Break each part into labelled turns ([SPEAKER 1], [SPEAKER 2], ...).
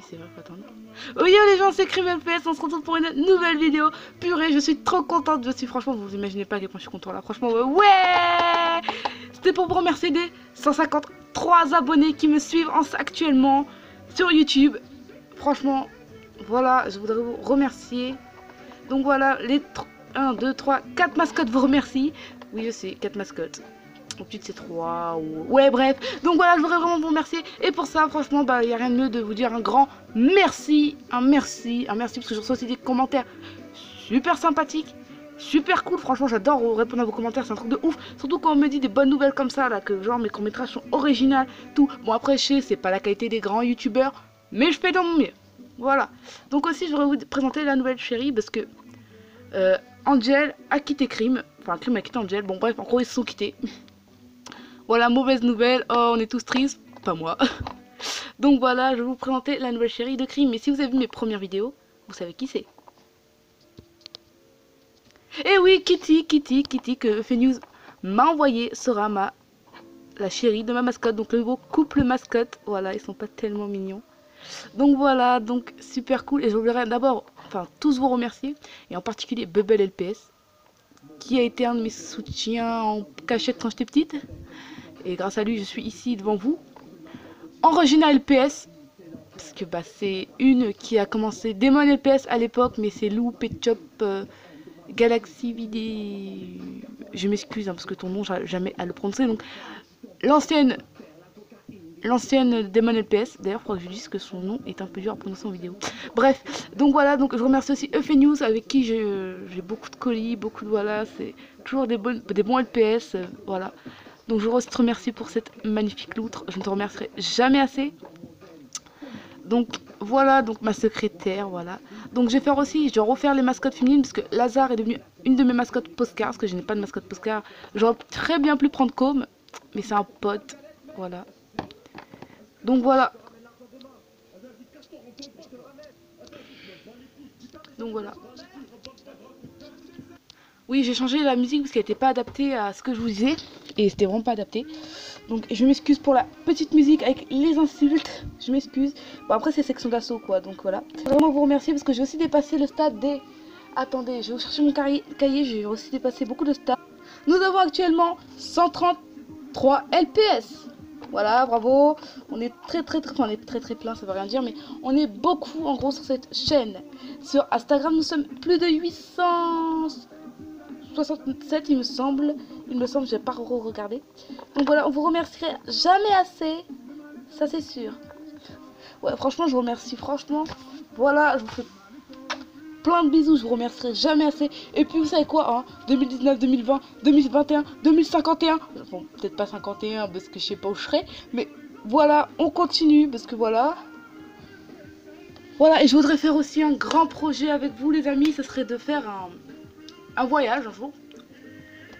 [SPEAKER 1] oui, c'est vrai, faut attendre. Oh yo les gens, c'est LPS, on se retrouve pour une nouvelle vidéo. Purée, je suis trop contente, je suis franchement, vous imaginez pas à quel point je suis content là. Franchement, ouais C'était pour vous remercier des 153 abonnés qui me suivent actuellement sur YouTube. Franchement, voilà, je voudrais vous remercier. Donc voilà, les 1, 2, 3, 4 mascottes vous remercient. Oui, je sais, 4 mascottes peut-être c'est 3 ou... Ouais, bref. Donc voilà, je voudrais vraiment vous remercier. Et pour ça, franchement, bah, il n'y a rien de mieux de vous dire un grand merci. Un merci. Un merci parce que je reçois aussi des commentaires super sympathiques. Super cool, franchement j'adore répondre à vos commentaires, c'est un truc de ouf. Surtout quand on me dit des bonnes nouvelles comme ça, là, que genre mes courts-métrages sont originaux, tout. Bon après je sais, c'est pas la qualité des grands youtubeurs, mais je fais dans mon mieux. Voilà. Donc aussi je voudrais vous présenter la nouvelle chérie parce que euh, Angel a quitté Crime. Enfin Crime a quitté Angel, bon bref, en gros ils se sont quittés. Voilà, mauvaise nouvelle. Oh, on est tous tristes. Pas moi. Donc voilà, je vais vous présenter la nouvelle chérie de Crime. Mais si vous avez vu mes premières vidéos, vous savez qui c'est. Et oui, Kitty, Kitty, Kitty, que News m'a envoyé sera ma la chérie de ma mascotte. Donc le nouveau couple mascotte. Voilà, ils sont pas tellement mignons. Donc voilà, donc super cool. Et je voudrais d'abord, enfin, tous vous remercier. Et en particulier Bubble LPS. Qui a été un de mes soutiens en cachette quand j'étais petite. Et grâce à lui, je suis ici devant vous. En Regina LPS, parce que bah, c'est une qui a commencé Demon LPS à l'époque, mais c'est Lou Pet Shop euh, Galaxy Vidé. Je m'excuse hein, parce que ton nom, jamais à le prononcer. Donc, l'ancienne. L'ancienne Demon LPS, d'ailleurs, il faudrait que je dise que son nom est un peu dur à prononcer en vidéo. Bref, donc voilà, donc je remercie aussi News avec qui j'ai beaucoup de colis, beaucoup de voilà, c'est toujours des bons LPS, euh, voilà. Donc je te remercie pour cette magnifique loutre. Je ne te remercierai jamais assez. Donc voilà, donc ma secrétaire, voilà. Donc je vais faire aussi, je vais refaire les mascottes féminines parce que Lazare est devenue une de mes mascottes postcards parce que je n'ai pas de mascotte postcard. J'aurais très bien pu prendre comme, mais c'est un pote, voilà. Donc voilà. Donc voilà. Oui, j'ai changé la musique parce qu'elle n'était pas adaptée à ce que je vous disais et c'était vraiment pas adapté. Donc je m'excuse pour la petite musique avec les insultes, je m'excuse. Bon après c'est section d'assaut quoi, donc voilà. Vraiment vous remercier parce que j'ai aussi dépassé le stade des... Attendez, je vais chercher mon cahier, j'ai aussi dépassé beaucoup de stades. Nous avons actuellement 133 LPS. Voilà, bravo. On est très très très, on est très très plein, ça veut rien dire, mais on est beaucoup en gros sur cette chaîne. Sur Instagram, nous sommes plus de 867, il me semble. Il me semble, j'ai pas regardé. Donc voilà, on vous remercierait jamais assez. Ça c'est sûr. Ouais, franchement, je vous remercie. Franchement, voilà, je vous fais plein de bisous. Je vous remercierai jamais assez. Et puis, vous savez quoi, hein 2019, 2020, 2021, 2051. Bon, peut-être pas 51 parce que je sais pas où je serai. Mais voilà, on continue parce que voilà. Voilà, et je voudrais faire aussi un grand projet avec vous, les amis. Ce serait de faire un, un voyage un jour.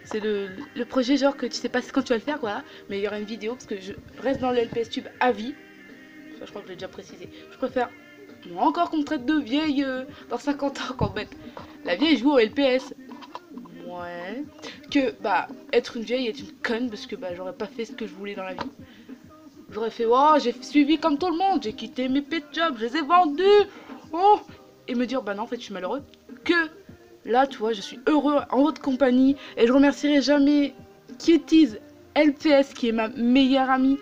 [SPEAKER 1] C'est le, projet genre que tu sais pas quand tu vas le faire quoi. Mais il y aura une vidéo parce que je reste dans le LPS Tube à vie. je crois que je l'ai déjà précisé. Je préfère moi encore qu'on me traite de vieille euh, dans 50 ans quand même. La vieille joue au LPS. Ouais. Que bah être une vieille est une conne parce que bah j'aurais pas fait ce que je voulais dans la vie. J'aurais fait oh j'ai suivi comme tout le monde, j'ai quitté mes pet jobs, je les ai vendus. Oh et me dire bah non en fait je suis malheureux. Que Là, tu vois, je suis heureux en votre compagnie et je remercierai jamais Cuties LPS qui est ma meilleure amie,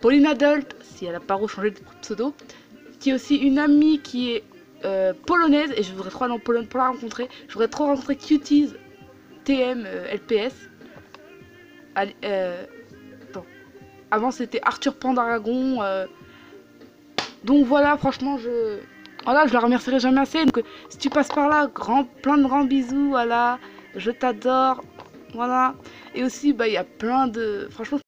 [SPEAKER 1] Pauline Adult, si elle a pas rechangé de pseudo, qui est aussi une amie qui est euh, polonaise et je voudrais trop aller en Pologne pour la rencontrer. Je voudrais trop rencontrer Cuties TM euh, LPS. Euh, Avant c'était Arthur Pandaragon. Donc voilà, franchement, je voilà, je la remercierai jamais assez. Donc, si tu passes par là, grand, plein de grands bisous. Voilà, je t'adore. Voilà. Et aussi, bah, il y a plein de. Franchement,